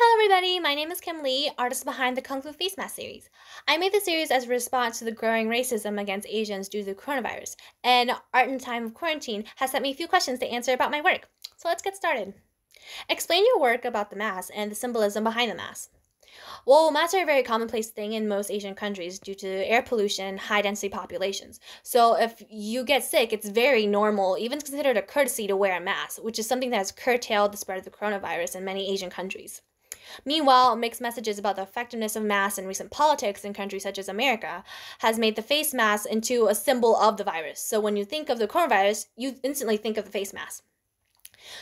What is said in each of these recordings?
Hello everybody, my name is Kim Le, artist behind the Kung Flu Face Mask series. I made the series as a response to the growing racism against Asians due to the coronavirus, and Art in Time of Quarantine has sent me a few questions to answer about my work. So let's get started. Explain your work about the mask and the symbolism behind the mask. Well, masks are a very commonplace thing in most Asian countries due to air pollution, and high density populations. So if you get sick, it's very normal, even considered a courtesy to wear a mask, which is something that has curtailed the spread of the coronavirus in many Asian countries. Meanwhile, mixed messages about the effectiveness of masks in recent politics in countries such as America has made the face mask into a symbol of the virus. So when you think of the coronavirus, you instantly think of the face mask.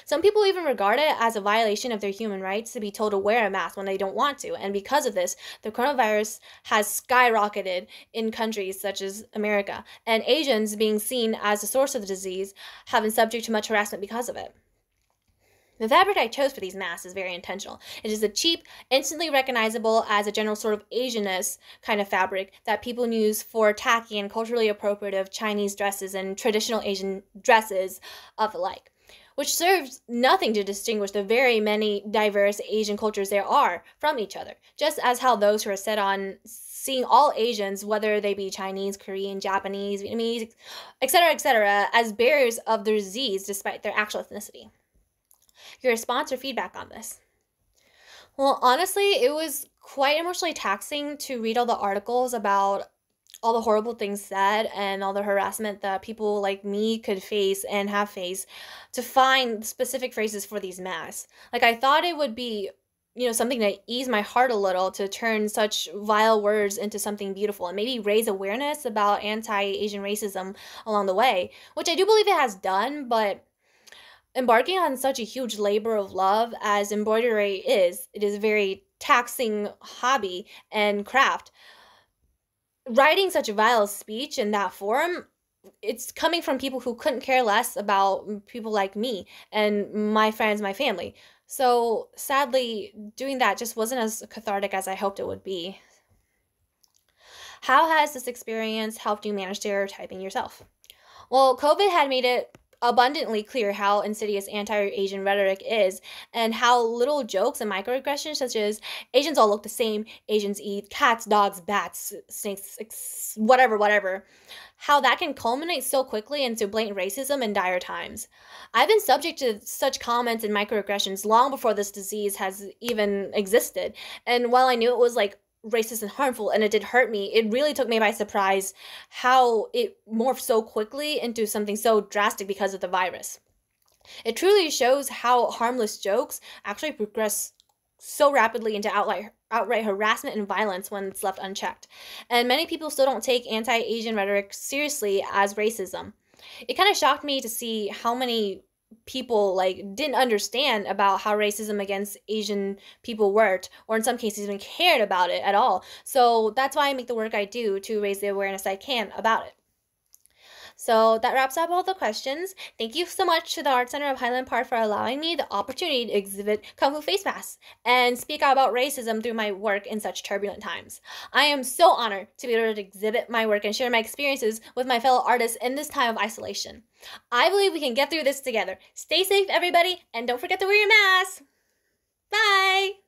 Some people even regard it as a violation of their human rights to be told to wear a mask when they don't want to. And because of this, the coronavirus has skyrocketed in countries such as America. And Asians, being seen as the source of the disease, have been subject to much harassment because of it. The fabric I chose for these masks is very intentional. It is a cheap, instantly recognizable as a general sort of Asianness kind of fabric that people use for tacky and culturally appropriative Chinese dresses and traditional Asian dresses of the like, which serves nothing to distinguish the very many diverse Asian cultures there are from each other, just as how those who are set on seeing all Asians, whether they be Chinese, Korean, Japanese, Vietnamese, etc., etc., as bearers of their disease despite their actual ethnicity your response or feedback on this. Well, honestly, it was quite emotionally taxing to read all the articles about all the horrible things said and all the harassment that people like me could face and have faced to find specific phrases for these masks. Like I thought it would be you know something to ease my heart a little to turn such vile words into something beautiful and maybe raise awareness about anti-asian racism along the way which i do believe it has done but embarking on such a huge labor of love as embroidery is, it is a very taxing hobby and craft. Writing such a vile speech in that form, it's coming from people who couldn't care less about people like me and my friends, my family. So sadly, doing that just wasn't as cathartic as I hoped it would be. How has this experience helped you manage stereotyping yourself? Well, COVID had made it abundantly clear how insidious anti-Asian rhetoric is and how little jokes and microaggressions such as Asians all look the same, Asians eat cats, dogs, bats, snakes, whatever, whatever, how that can culminate so quickly into blatant racism in dire times. I've been subject to such comments and microaggressions long before this disease has even existed. And while I knew it was like racist and harmful and it did hurt me. It really took me by surprise how it morphed so quickly into something so drastic because of the virus. It truly shows how harmless jokes actually progress so rapidly into outright outright harassment and violence when it's left unchecked. And many people still don't take anti-asian rhetoric seriously as racism. It kind of shocked me to see how many people like didn't understand about how racism against Asian people worked or in some cases even cared about it at all. So that's why I make the work I do to raise the awareness I can about it. So that wraps up all the questions. Thank you so much to the Art Center of Highland Park for allowing me the opportunity to exhibit Kung Flu face masks and speak out about racism through my work in such turbulent times. I am so honored to be able to exhibit my work and share my experiences with my fellow artists in this time of isolation. I believe we can get through this together. Stay safe, everybody, and don't forget to wear your mask. Bye!